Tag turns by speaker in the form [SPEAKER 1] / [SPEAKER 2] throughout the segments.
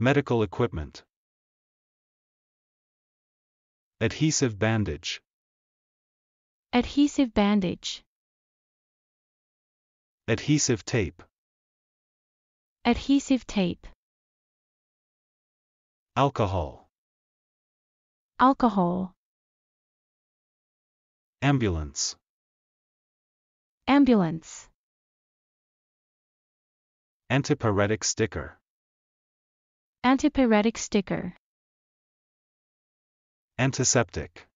[SPEAKER 1] Medical equipment. Adhesive bandage.
[SPEAKER 2] Adhesive bandage.
[SPEAKER 1] Adhesive tape.
[SPEAKER 2] Adhesive tape.
[SPEAKER 1] Alcohol.
[SPEAKER 2] Alcohol.
[SPEAKER 1] Ambulance.
[SPEAKER 2] Ambulance.
[SPEAKER 1] Antipyretic sticker.
[SPEAKER 2] Antipyretic sticker.
[SPEAKER 1] Antiseptic.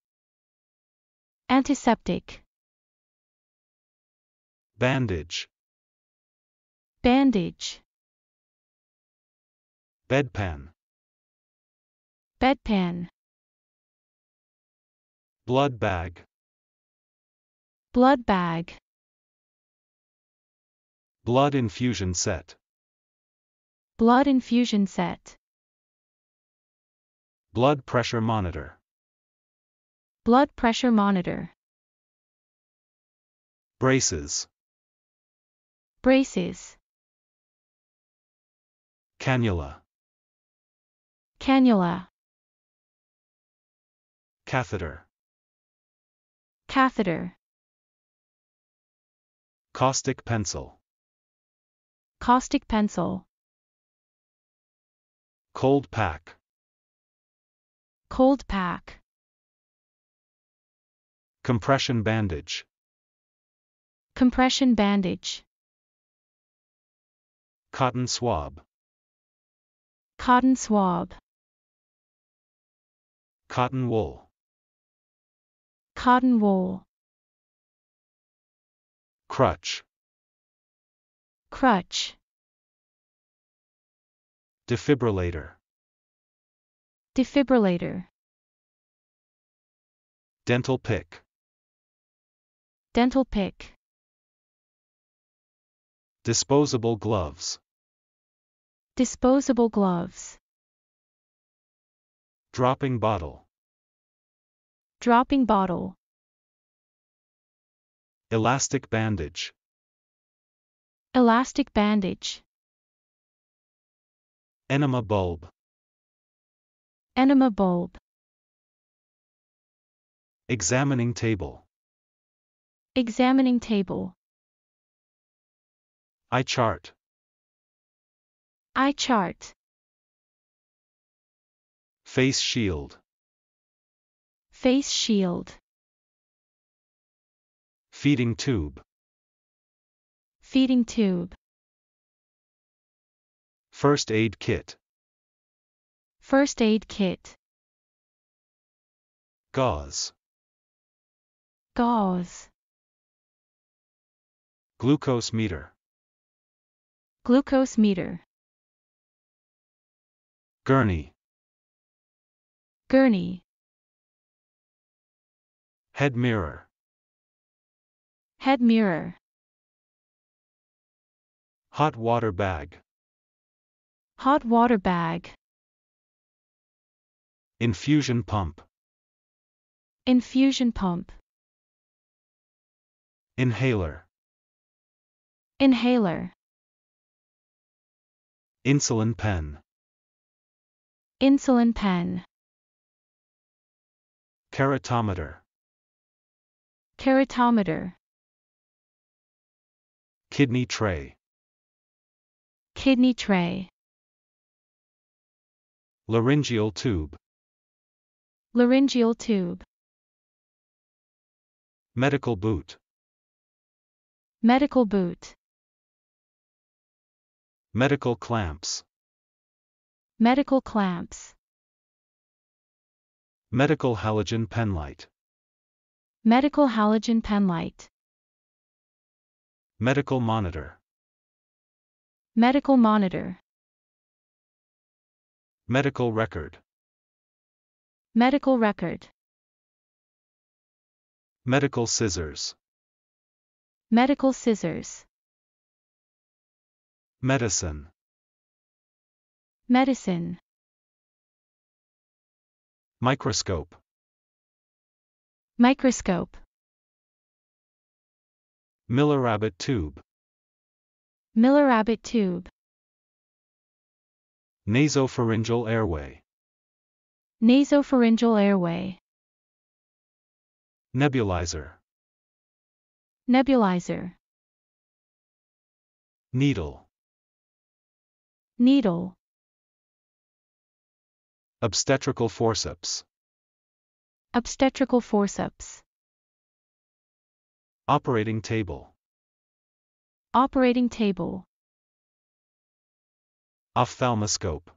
[SPEAKER 2] Antiseptic.
[SPEAKER 1] Bandage.
[SPEAKER 2] Bandage.
[SPEAKER 1] Bedpan.
[SPEAKER 2] Bedpan.
[SPEAKER 1] Blood bag.
[SPEAKER 2] Blood bag.
[SPEAKER 1] Blood infusion set.
[SPEAKER 2] Blood infusion set.
[SPEAKER 1] Blood pressure monitor.
[SPEAKER 2] Blood pressure monitor.
[SPEAKER 1] Braces.
[SPEAKER 2] Braces.
[SPEAKER 1] Cannula.
[SPEAKER 2] Cannula.
[SPEAKER 1] Catheter.
[SPEAKER 2] Catheter.
[SPEAKER 1] Caustic pencil.
[SPEAKER 2] Caustic pencil.
[SPEAKER 1] Cold pack.
[SPEAKER 2] Cold pack.
[SPEAKER 1] Compression bandage.
[SPEAKER 2] Compression bandage.
[SPEAKER 1] Cotton swab.
[SPEAKER 2] Cotton swab.
[SPEAKER 1] Cotton wool.
[SPEAKER 2] Cotton wool.
[SPEAKER 1] Crutch.
[SPEAKER 2] Crutch.
[SPEAKER 1] Defibrillator.
[SPEAKER 2] Defibrillator.
[SPEAKER 1] Dental pick.
[SPEAKER 2] Dental pick.
[SPEAKER 1] Disposable gloves.
[SPEAKER 2] Disposable gloves.
[SPEAKER 1] Dropping bottle.
[SPEAKER 2] Dropping bottle.
[SPEAKER 1] Elastic bandage.
[SPEAKER 2] Elastic bandage.
[SPEAKER 1] Enema bulb.
[SPEAKER 2] Enema bulb.
[SPEAKER 1] Examining table.
[SPEAKER 2] Examining table.
[SPEAKER 1] Eye chart.
[SPEAKER 2] Eye chart.
[SPEAKER 1] Face shield.
[SPEAKER 2] Face shield.
[SPEAKER 1] Feeding tube.
[SPEAKER 2] Feeding tube.
[SPEAKER 1] First aid kit.
[SPEAKER 2] First aid kit.
[SPEAKER 1] Gauze.
[SPEAKER 2] Gauze.
[SPEAKER 1] Glucose meter.
[SPEAKER 2] Glucose meter.
[SPEAKER 1] Gurney.
[SPEAKER 2] Gurney.
[SPEAKER 1] Head mirror.
[SPEAKER 2] Head mirror.
[SPEAKER 1] Hot water bag.
[SPEAKER 2] Hot water bag.
[SPEAKER 1] Infusion pump.
[SPEAKER 2] Infusion pump.
[SPEAKER 1] Inhaler.
[SPEAKER 2] Inhaler.
[SPEAKER 1] Insulin pen.
[SPEAKER 2] Insulin pen.
[SPEAKER 1] Keratometer.
[SPEAKER 2] Keratometer.
[SPEAKER 1] Kidney tray.
[SPEAKER 2] Kidney tray.
[SPEAKER 1] Laryngeal tube.
[SPEAKER 2] Laryngeal tube.
[SPEAKER 1] Medical boot.
[SPEAKER 2] Medical boot.
[SPEAKER 1] Medical clamps.
[SPEAKER 2] Medical clamps.
[SPEAKER 1] Medical halogen penlight.
[SPEAKER 2] Medical halogen penlight.
[SPEAKER 1] Medical monitor.
[SPEAKER 2] Medical monitor.
[SPEAKER 1] Medical record.
[SPEAKER 2] Medical record.
[SPEAKER 1] Medical scissors.
[SPEAKER 2] Medical scissors.
[SPEAKER 1] Medicine.
[SPEAKER 2] Medicine.
[SPEAKER 1] Microscope.
[SPEAKER 2] Microscope.
[SPEAKER 1] Miller Abbott tube.
[SPEAKER 2] Miller Abbott tube.
[SPEAKER 1] Nasopharyngeal airway.
[SPEAKER 2] Nasopharyngeal airway.
[SPEAKER 1] Nebulizer.
[SPEAKER 2] Nebulizer.
[SPEAKER 1] Needle.
[SPEAKER 2] Needle.
[SPEAKER 1] Obstetrical forceps.
[SPEAKER 2] Obstetrical forceps.
[SPEAKER 1] Operating table.
[SPEAKER 2] Operating table.
[SPEAKER 1] Ophthalmoscope.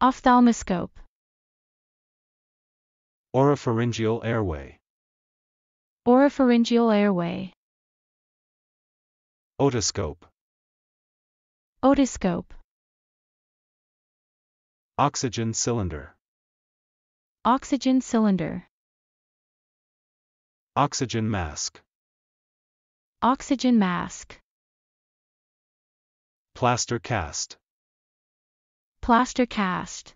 [SPEAKER 2] Ophthalmoscope.
[SPEAKER 1] Oropharyngeal airway.
[SPEAKER 2] Oropharyngeal airway.
[SPEAKER 1] Otoscope.
[SPEAKER 2] Otoscope.
[SPEAKER 1] Oxygen cylinder.
[SPEAKER 2] Oxygen cylinder.
[SPEAKER 1] Oxygen mask.
[SPEAKER 2] Oxygen mask.
[SPEAKER 1] Plaster cast.
[SPEAKER 2] Plaster cast.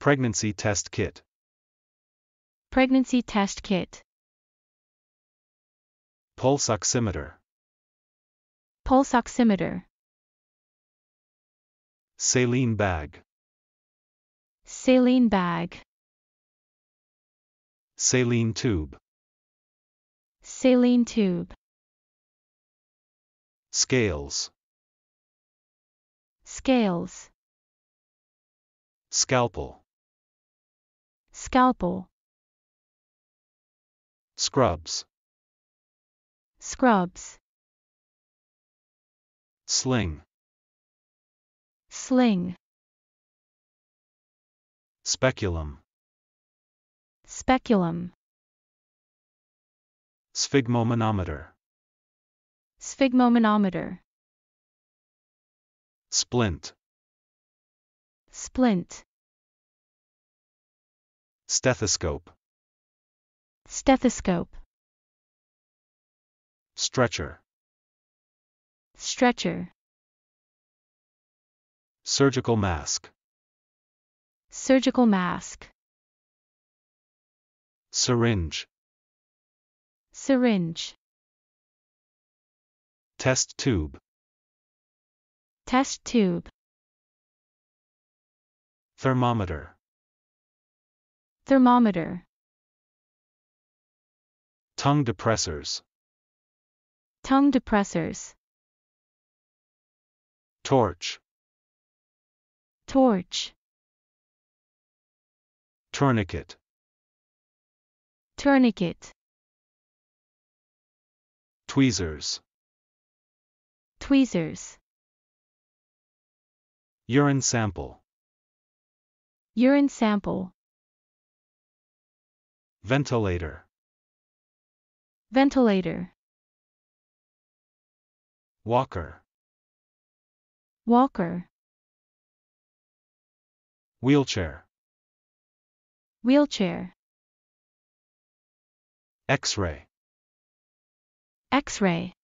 [SPEAKER 1] Pregnancy test kit.
[SPEAKER 2] Pregnancy test kit.
[SPEAKER 1] Pulse oximeter.
[SPEAKER 2] Pulse oximeter.
[SPEAKER 1] Saline bag.
[SPEAKER 2] Saline bag.
[SPEAKER 1] Saline tube.
[SPEAKER 2] Saline tube.
[SPEAKER 1] Scales.
[SPEAKER 2] Scales.
[SPEAKER 1] Scalpel.
[SPEAKER 2] Scalpel.
[SPEAKER 1] Scrubs.
[SPEAKER 2] Scrubs.
[SPEAKER 1] Sling.
[SPEAKER 2] Sling.
[SPEAKER 1] Speculum.
[SPEAKER 2] Speculum.
[SPEAKER 1] Sphygmomanometer.
[SPEAKER 2] Sphygmomanometer.
[SPEAKER 1] Splint.
[SPEAKER 2] Splint.
[SPEAKER 1] Stethoscope.
[SPEAKER 2] Stethoscope.
[SPEAKER 1] Stretcher.
[SPEAKER 2] Stretcher.
[SPEAKER 1] Surgical mask.
[SPEAKER 2] Surgical mask.
[SPEAKER 1] Syringe.
[SPEAKER 2] Syringe.
[SPEAKER 1] Test tube.
[SPEAKER 2] Test tube.
[SPEAKER 1] Thermometer.
[SPEAKER 2] Thermometer.
[SPEAKER 1] Tongue depressors.
[SPEAKER 2] Tongue depressors.
[SPEAKER 1] Torch.
[SPEAKER 2] Torch.
[SPEAKER 1] Tourniquet.
[SPEAKER 2] Tourniquet.
[SPEAKER 1] Tweezers.
[SPEAKER 2] Tweezers.
[SPEAKER 1] Urine sample.
[SPEAKER 2] Urine sample.
[SPEAKER 1] Ventilator.
[SPEAKER 2] Ventilator.
[SPEAKER 1] Walker.
[SPEAKER 2] Walker.
[SPEAKER 1] Wheelchair.
[SPEAKER 2] Wheelchair.
[SPEAKER 1] X-ray.
[SPEAKER 2] X-ray.